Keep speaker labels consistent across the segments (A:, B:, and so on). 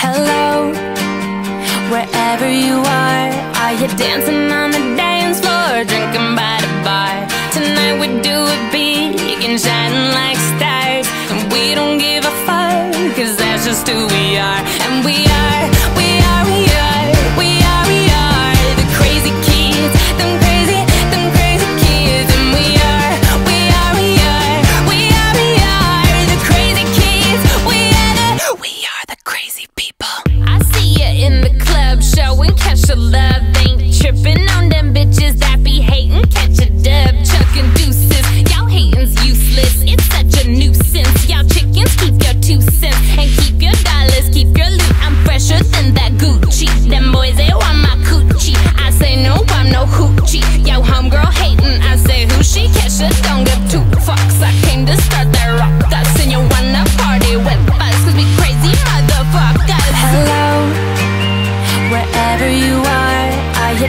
A: hello Wherever you are Are you dancing on the dance floor? Drinking So love ain't tripping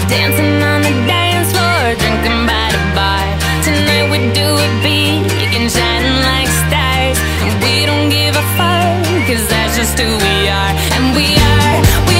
A: Dancing on the dance floor, drinking by the bar. Tonight we do it and like stars. We don't give a that's just who we are. And we are, we